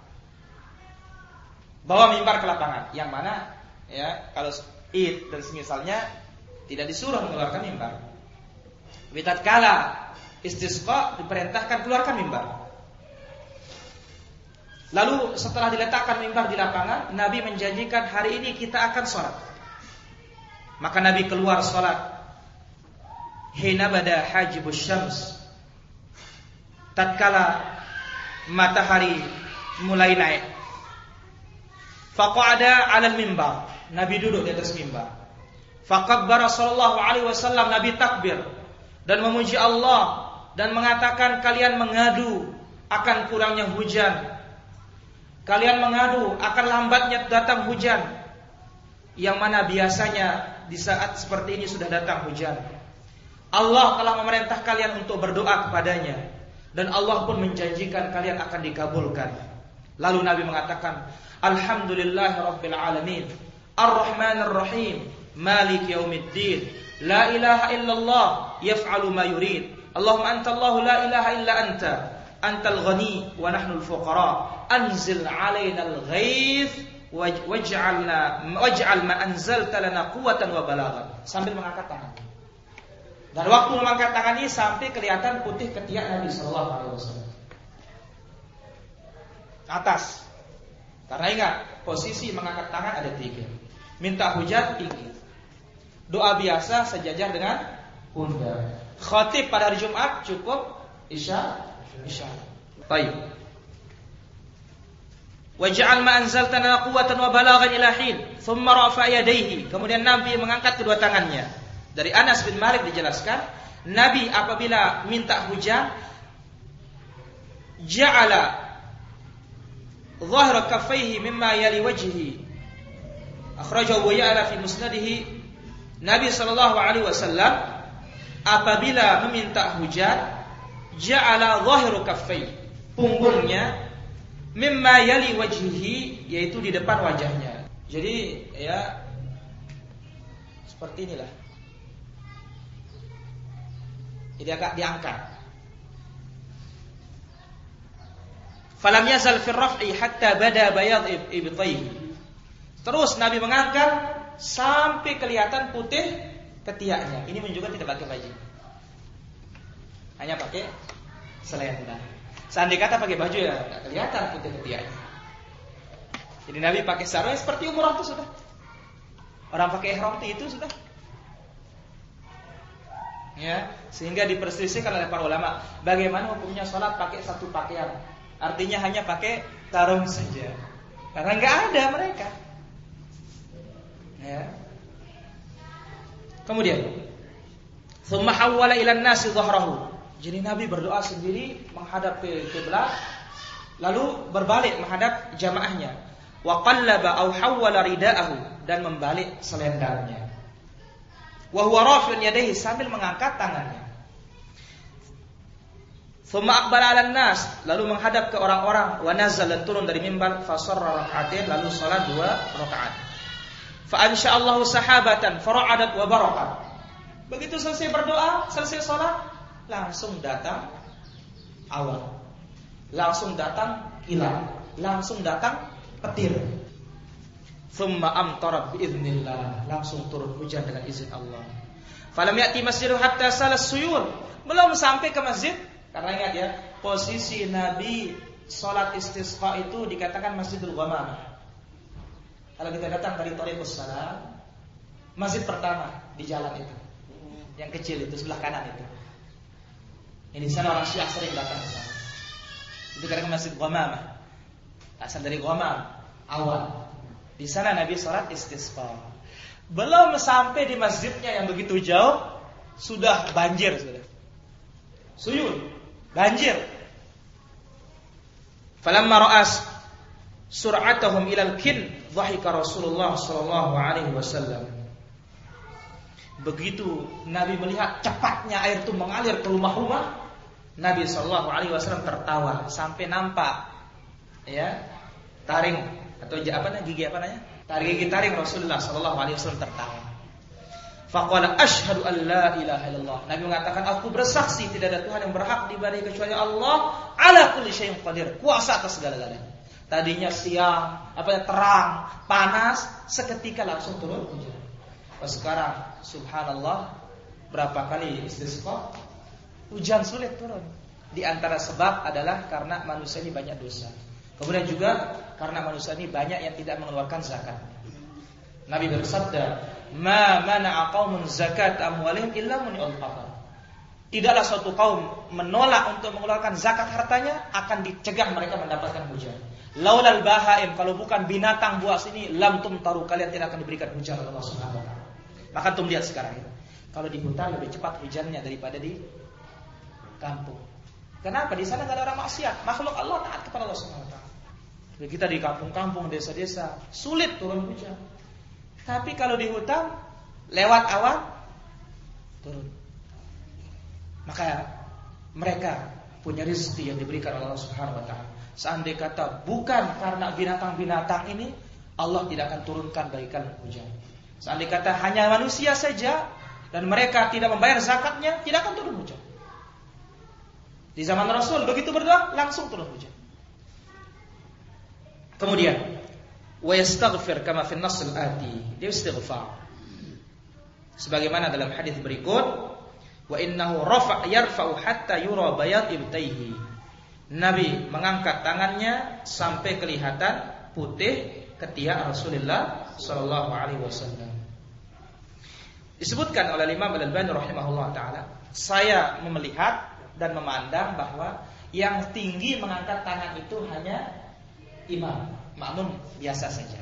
Bawa mimbar ke lapangan. Yang mana ya kalau id dan semisalnya tidak disuruh mengeluarkan mimbar. Tapi kala istisqa diperintahkan keluarkan mimbar. Lalu setelah diletakkan mimbar di lapangan, Nabi menjanjikan hari ini kita akan sholat. Maka Nabi keluar sholat. Hina bada hajibus syams. Tatkala matahari mulai naik. Faqa'ada 'alal mimbar. Nabi duduk di atas mimbar. Faqabbara sallallahu alaihi wasallam Nabi takbir dan memuji Allah dan mengatakan kalian mengadu akan kurangnya hujan. Kalian mengadu akan lambatnya datang hujan. Yang mana biasanya di saat seperti ini sudah datang hujan. Allah telah memerintah kalian untuk berdoa kepadanya dan Allah pun menjanjikan kalian akan dikabulkan. Lalu Nabi mengatakan, Alhamdulillahirabbil alamin, Ar-Rahmanir Rahim, Malik yaumiddin, la ilaha illallah yaf'alu ma yurid. Allahumma anta Allah la ilaha illa anta antal ghani wa nahnu al-fuqara anzil alaina al-ghaith waj'alna waj'al ma anzalta lana quwwatan wa balaghan. Sambil mengangkat tangan. Dan waktu mengangkat tangan ini sampai kelihatan putih ketiak Nabi sallallahu alaihi wasallam. Atas. Karena ingat posisi mengangkat tangan ada tiga. Minta hujan tinggi. Doa biasa sejajar dengan pundak Khatib pada hari Jumat cukup isya isya. Baik. Waj'al ma anzaltana quwwatan wa balaghan ila hin, thumma. Kemudian Nabi mengangkat kedua tangannya. Dari Anas bin Malik dijelaskan, Nabi apabila minta hujan ja'ala dhahra kaffaihi mimma yali wajhihi. Akhrajahu Ya'la fi. Nabi sallallahu alaihi wasallam apabila meminta hujan ja'ala zahiru kaffai punggungnya mimma yali wajhihi yaitu di depan wajahnya. Jadi ya seperti inilah. Jadi agak diangkat. Falam yazal fi raf'i hatta bada bayad ibtayhi. Terus Nabi mengangkat sampai kelihatan putih ketiaknya. Ini menunjukkan tidak pakai baju. Hanya pakai selendang. Seandainya kata pakai baju ya tidak kelihatan putih ketiaknya. Jadi Nabi pakai sarung seperti umurah itu sudah. Orang pakai ihram itu sudah. Ya, sehingga diperselisihkan oleh para ulama bagaimana hukumnya sholat pakai satu pakaian. Artinya hanya pakai sarung saja. Karena nggak ada mereka. Ya, Kemudian, thumma hawwala ila nasi dhahrahu. Jadi Nabi berdoa sendiri menghadap ke kiblat lalu berbalik menghadap jamaahnya. Wa qallaba aw hawwala ridaahu dan membalik selendangnya. Wa huwa rafi'un yadayhi sambil mengangkat tangannya. Thumma aqbala 'ala nas lalu menghadap ke orang-orang wa nazal dan turun dari mimbar fa rak'atain lalu salat dua rakaat. Fa Allahu sahabatan fara'adat wa barakat. Begitu selesai berdoa, selesai salat, langsung datang awal. Langsung datang kilat, langsung datang petir. Thumma amtara biiznillah, langsung turun hujan dengan izin Allah. Falam ya'ti masjidu hatta salas suyul. Belum sampai ke masjid karena ingat ya, posisi Nabi salat istisqa itu dikatakan Masjidul Ghamamah. Kalau kita datang dari Thariqus Salam, masjid pertama di jalan itu. Yang kecil itu sebelah kanan itu. Ini sana orang Syiah sering datang. Itu karena Masjid Ghamamah. Asal dari Ghamam awal. Di sana Nabi sholat istisqa. Belum sampai di masjidnya yang begitu jauh, sudah banjir sudah. Suyun, banjir. Falamma ra'as sur'atahum ilal kin, dhahika Rasulullah sallallahu alaihi wasallam. Begitu Nabi melihat cepatnya air itu mengalir ke rumah-rumah, Nabi Shallallahu Alaihi Wasallam tertawa sampai nampak ya taring atau apa namanya gigi apa namanya taring gigi taring Rasulullah Shallallahu Alaihi Wasallam tertawa. Faqala ashhadu an la ilaha illallah. Nabi mengatakan aku bersaksi tidak ada Tuhan yang berhak dibanding kecuali Allah ala kulli syai'in qadir, kuasa atas segala-galanya. Tadinya siang, apa terang, panas, seketika langsung turun hujan. Sekarang subhanallah berapa kali istisqa? Hujan sulit turun. Di antara sebab adalah karena manusia ini banyak dosa. Kemudian juga karena manusia ini banyak yang tidak mengeluarkan zakat. Nabi bersabda, "Ma mana'a qaumun zakat amwalihim illa qatar." Tidaklah suatu kaum menolak untuk mengeluarkan zakat hartanya akan dicegah mereka mendapatkan hujan. Laulal bahaim kalau bukan binatang buas ini lam taru kalian tidak akan diberikan hujan oleh Allah Subhanahu. Maka tum lihat sekarang ini. Kalau di hutan lebih cepat hujannya daripada di kampung. Kenapa? Di sana nggak ada orang maksiat. Makhluk Allah taat kepada Allah Subhanahu. Kita di kampung-kampung, desa-desa, sulit turun hujan. Tapi kalau di hutan lewat awan turun. Maka mereka punya rezeki yang diberikan oleh Allah Subhanahu wa taala. Seandainya kata bukan karena binatang-binatang ini Allah tidak akan turunkan bagikan hujan. Seandainya kata hanya manusia saja dan mereka tidak membayar zakatnya, tidak akan turun hujan. Di zaman Rasul begitu berdoa langsung turun hujan. Kemudian wa yastaghfir kama fi nass ati Dia istighfar. Sebagaimana dalam hadis berikut, wa innahu rafa' yarfa'u hatta yura bayad ibtaihi. Nabi mengangkat tangannya sampai kelihatan putih ketiak Rasulullah sallallahu alaihi wasallam. Disebutkan oleh Imam Al-Albani rahimahullah taala, saya melihat dan memandang bahwa yang tinggi mengangkat tangan itu hanya imam, makmum biasa saja.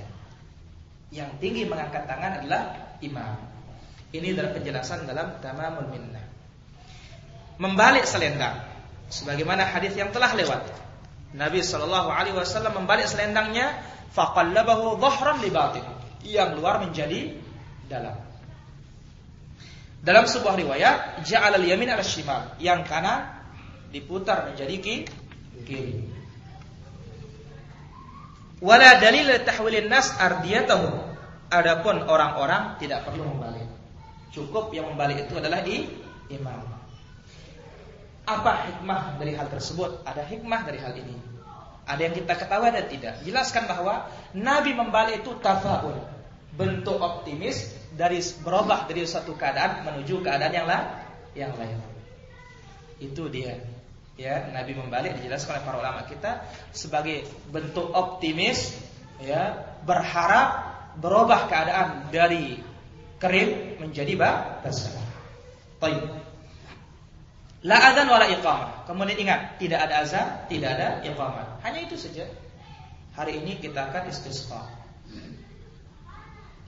Yang tinggi mengangkat tangan adalah imam. Ini dalam penjelasan dalam Tamamul Minnah. Membalik selendang sebagaimana hadis yang telah lewat. Nabi Shallallahu alaihi wasallam membalik selendangnya faqallabahu dhahran li batin. Yang luar menjadi dalam. Dalam sebuah riwayat, ja'al al-yamin ala shimal, yang kanan diputar menjadi kiri. Wala dalil tahwilin nas ardiyatahu. Adapun orang-orang tidak perlu membalik. Cukup yang membalik itu adalah i, imam. Apa hikmah dari hal tersebut? Ada hikmah dari hal ini. Ada yang kita ketahui ada tidak? Jelaskan bahwa Nabi membalik itu tafaul, bentuk optimis dari berubah dari satu keadaan menuju keadaan yang lain yang lain. Itu dia. Ya, Nabi membalik dijelaskan oleh para ulama kita sebagai bentuk optimis ya, berharap berubah keadaan dari kering menjadi basah. Baik. La adzan wala iqamah. Kemudian ingat, tidak ada azan, tidak ada iqamah. Hanya itu saja. Hari ini kita akan istisqa.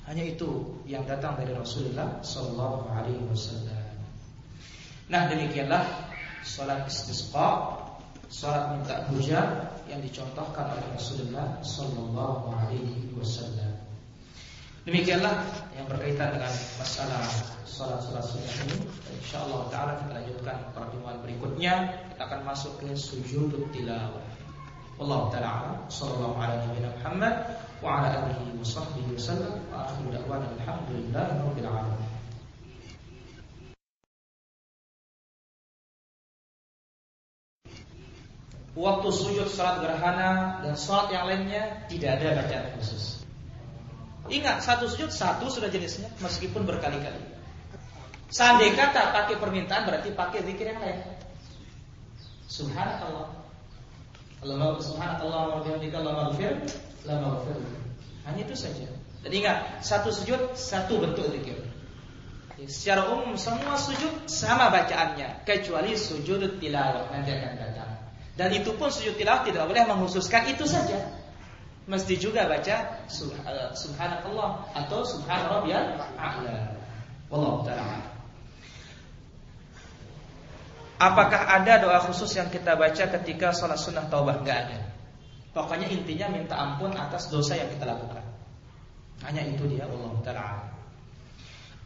Hanya itu yang datang dari Rasulullah Sallallahu Alaihi Wasallam. Nah demikianlah salat istisqa salat minta hujan yang dicontohkan oleh Rasulullah sallallahu alaihi wasallam. Demikianlah yang berkaitan dengan masalah salat-salat sunnah ini. Insyaallah taala kita lanjutkan pertemuan berikutnya. Kita akan masuk ke sujud tilawah. Allah taala sallallahu alaihi Muhammad wa ala. Waktu sujud salat gerhana dan salat yang lainnya tidak ada bacaan khusus. Ingat, satu sujud satu sudah jenisnya meskipun berkali-kali. Seandainya kata pakai permintaan berarti pakai zikir yang lain. Subhanallah. Allah subhanallah wa bihamdika Allah maghfir, la maghfir. Hanya itu saja. Dan ingat, satu sujud satu bentuk zikir. Secara umum semua sujud sama bacaannya kecuali sujud tilawah nanti akan datang. Dan itu pun sujud tilawah tidak boleh menghususkan itu saja mesti juga baca eh, subhanallah atau subhan rabbiyal a'la. Wallahu taala. Apakah ada doa khusus yang kita baca ketika sholat sunnah taubah? Enggak ada. Pokoknya intinya minta ampun atas dosa yang kita lakukan. Hanya itu dia Allah taala.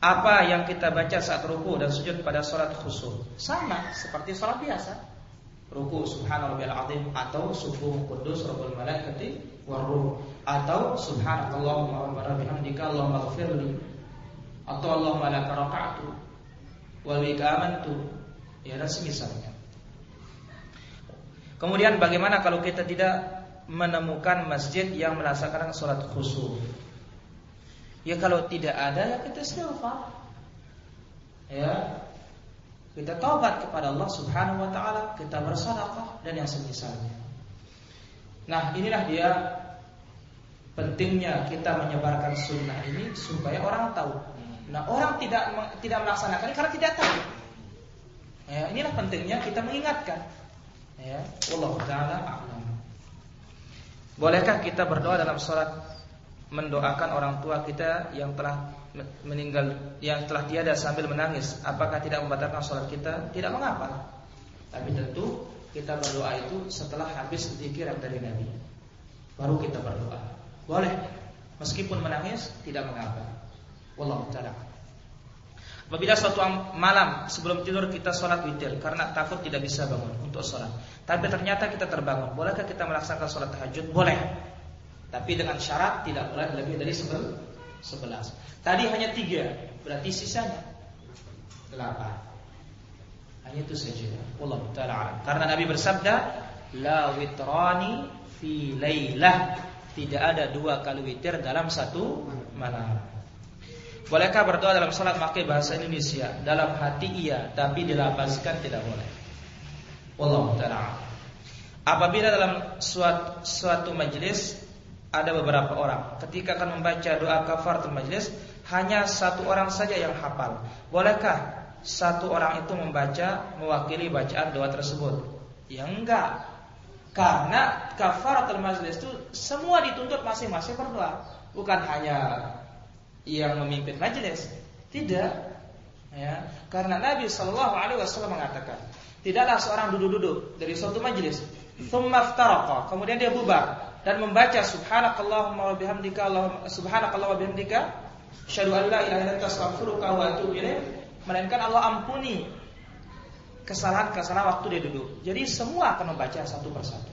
Apa yang kita baca saat ruku dan sujud pada sholat khusus? Sama seperti sholat biasa. Ruku subhanallahil azim atau subuh kudus rabbul malaikati waruh atau subhanallahumma wa bihamdika allahumma ighfirli atau allahumma laka raka'tu wa ya dan semisalnya kemudian bagaimana kalau kita tidak menemukan masjid yang melaksanakan sholat khusyuk ya kalau tidak ada ya kita istighfar ya kita taubat kepada Allah Subhanahu wa taala, kita bersedekah dan yang semisalnya. Nah, inilah dia pentingnya kita menyebarkan sunnah ini supaya orang tahu. Nah, orang tidak tidak melaksanakan karena tidak tahu. Ya, inilah pentingnya kita mengingatkan. Ya, Allah taala a'lam. Bolehkah kita berdoa dalam sholat mendoakan orang tua kita yang telah meninggal yang telah tiada sambil menangis? Apakah tidak membatalkan sholat kita? Tidak mengapa. Tapi tentu kita berdoa itu setelah habis zikir dari Nabi. Baru kita berdoa. Boleh. Meskipun menangis tidak mengapa. Wallahu taala Apabila suatu malam sebelum tidur kita sholat witir karena takut tidak bisa bangun untuk sholat, tapi ternyata kita terbangun, bolehkah kita melaksanakan sholat tahajud? Boleh, tapi dengan syarat tidak boleh lebih dari sebelas. Tadi hanya tiga, berarti sisanya delapan. Hanya itu saja. Allah taala Karena Nabi bersabda, la witrani fi lailah. Tidak ada dua kali witir dalam satu malam. Bolehkah berdoa dalam salat pakai bahasa Indonesia? Dalam hati iya, tapi dilapaskan tidak boleh. Allah taala. Apabila dalam suatu, suatu majelis ada beberapa orang ketika akan membaca doa kafaratul majlis hanya satu orang saja yang hafal. Bolehkah satu orang itu membaca mewakili bacaan doa tersebut? Ya enggak. Karena kafaratul majlis itu semua dituntut masing-masing berdoa, bukan hanya yang memimpin majlis. Tidak. Ya, karena Nabi Shallallahu alaihi wasallam mengatakan, tidaklah seorang duduk-duduk dari suatu tsumma kemudian dia bubar dan membaca subhanakallahumma wa bihamdika Allahumma wa bihamdika asyhadu an la ilaha illa anta astaghfiruka wa atubu ilaik melainkan Allah ampuni kesalahan-kesalahan waktu dia duduk. Jadi semua akan membaca satu persatu.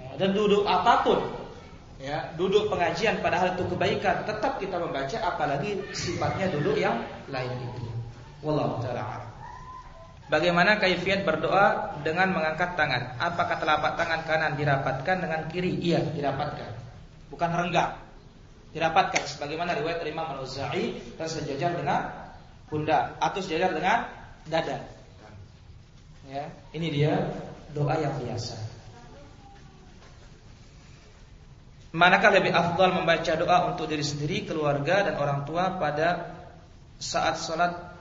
Ya, dan duduk apa pun ya, duduk pengajian padahal itu kebaikan, tetap kita membaca apalagi sifatnya duduk yang lain itu. Wallahu taala Bagaimana kaifiat berdoa dengan mengangkat tangan? Apakah telapak tangan kanan dirapatkan dengan kiri? Iya, dirapatkan. Bukan renggang. Dirapatkan sebagaimana riwayat Imam Al-Auza'i dan sejajar dengan pundak atau sejajar dengan dada. Ya, ini dia doa yang biasa. Manakah lebih afdal membaca doa untuk diri sendiri, keluarga dan orang tua pada saat sholat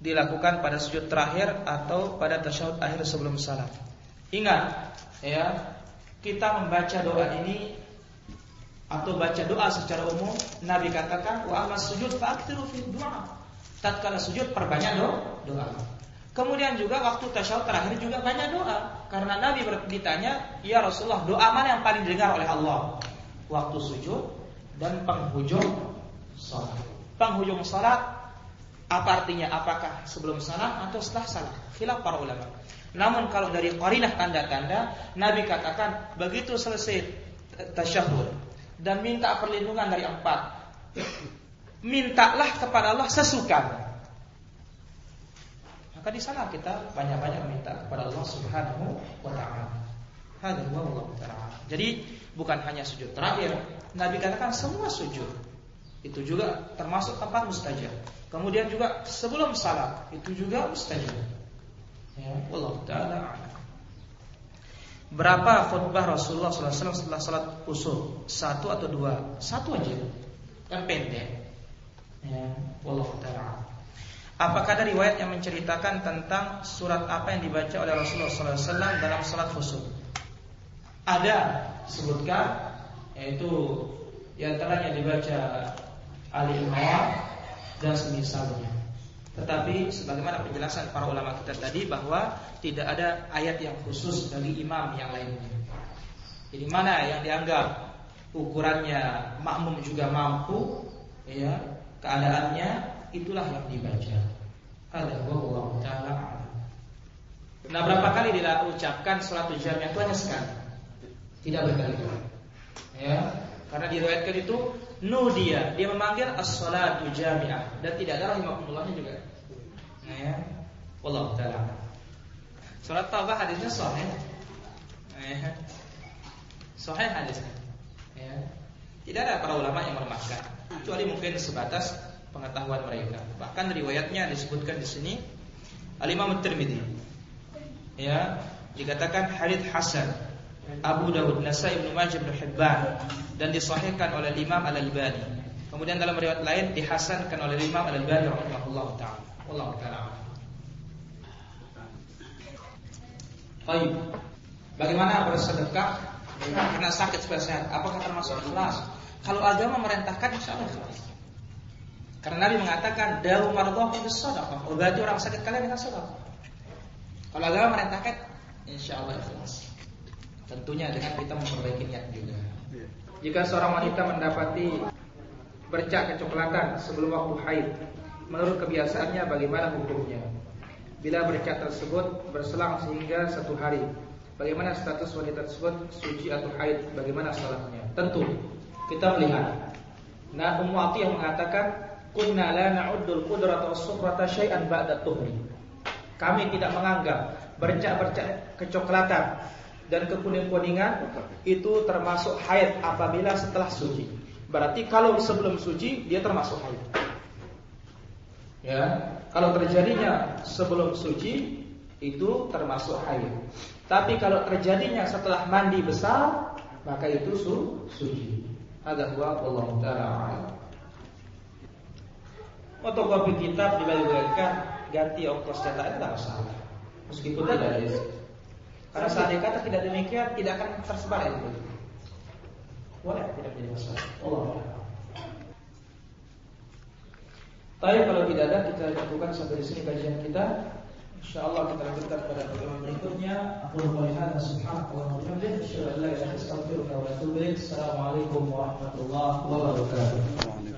dilakukan pada sujud terakhir atau pada tasyahud akhir sebelum salat. Ingat, ya, kita membaca doa ini atau baca doa secara umum, Nabi katakan wa amma sujud fa'kthiru fi du'a. Tatkala sujud perbanyak doa. Kemudian juga waktu tasyahud terakhir juga banyak doa karena Nabi ditanya, "Ya Rasulullah, doa mana yang paling didengar oleh Allah?" Waktu sujud dan penghujung salat. Penghujung salat apa artinya? Apakah sebelum salat atau setelah salat? Khilaf para ulama. Namun kalau dari qarinah tanda-tanda Nabi katakan begitu selesai tasyahud dan minta perlindungan dari empat. Mintalah kepada Allah sesuka maka di sana kita banyak-banyak minta kepada Allah Subhanahu wa taala. Jadi bukan hanya sujud terakhir, Nabi katakan semua sujud. Itu juga termasuk tempat mustajab. Kemudian juga sebelum salat itu juga mustajab. Ya, taala Berapa khutbah Rasulullah SAW setelah salat usul? Satu atau dua? Satu aja. Kan pendek. Ya, Allah taala. Apakah ada riwayat yang menceritakan tentang surat apa yang dibaca oleh Rasulullah SAW dalam salat khusyuk? Ada sebutkan yaitu di antaranya dibaca Ali Imran dan semisalnya. Tetapi sebagaimana penjelasan para ulama kita tadi bahwa tidak ada ayat yang khusus bagi imam yang lainnya. Jadi mana yang dianggap ukurannya makmum juga mampu, ya keadaannya itulah yang dibaca. Ada Allah taala. Nah, berapa kali dia ucapkan salatul jamiah itu hanya sekali. Tidak berkali-kali. Ya, karena diriwayatkan itu nudia, dia memanggil as-salatu jamiah dan tidak ada rahimahullahnya juga. Nah, ya. Allah taala. Surat Taubah hadisnya sahih. Ya. Sahih hadisnya. Ya. Tidak ada para ulama yang melemahkan. Kecuali mungkin sebatas pengetahuan mereka. Bahkan riwayatnya disebutkan di sini Al-Imam. Ya, dikatakan hadits hasan. Abu Dawud, Nasai, Ibnu Majah, Ibnu Hibban dan disahihkan oleh Imam Al-Albani. Kemudian dalam riwayat lain dihasankan oleh Imam Al-Albani rahimahullah taala. Wallahu taala. Baik. Bagaimana bersedekah karena sakit sehat? Apakah termasuk ikhlas? Kalau agama merintahkan insya Allah ikhlas. Karena Nabi mengatakan dawu mardhahu bis sadaqah. Obati orang sakit kalian dengan sedekah. Kalau agama merintahkan insyaallah ikhlas. Tentunya dengan kita memperbaiki niat juga. Jika seorang wanita mendapati bercak kecoklatan sebelum waktu haid, menurut kebiasaannya bagaimana hukumnya? Bila bercak tersebut berselang sehingga satu hari, bagaimana status wanita tersebut suci atau haid? Bagaimana salahnya? Tentu kita melihat. Nah, Ummu yang mengatakan kunna la na'uddul qudrata was-sufrata tuhri. Kami tidak menganggap bercak-bercak kecoklatan dan kekuning-kuningan itu termasuk haid apabila setelah suci. Berarti kalau sebelum suci dia termasuk haid. Ya, kalau terjadinya sebelum suci itu termasuk haid. Tapi kalau terjadinya setelah mandi besar maka itu su suci. Ada huwa Allah taala fotokopi kitab dibalik-balikkan ganti ongkos itu tidak masalah meskipun tidak ada karena saat kata tidak demikian tidak akan tersebar itu boleh tidak menjadi masalah Allah Tapi kalau tidak ada kita lakukan sampai di sini kajian kita. Insyaallah kita lanjutkan pada pertemuan berikutnya. Aku berkata subhanahu wa ta'ala. Assalamualaikum warahmatullahi wabarakatuh.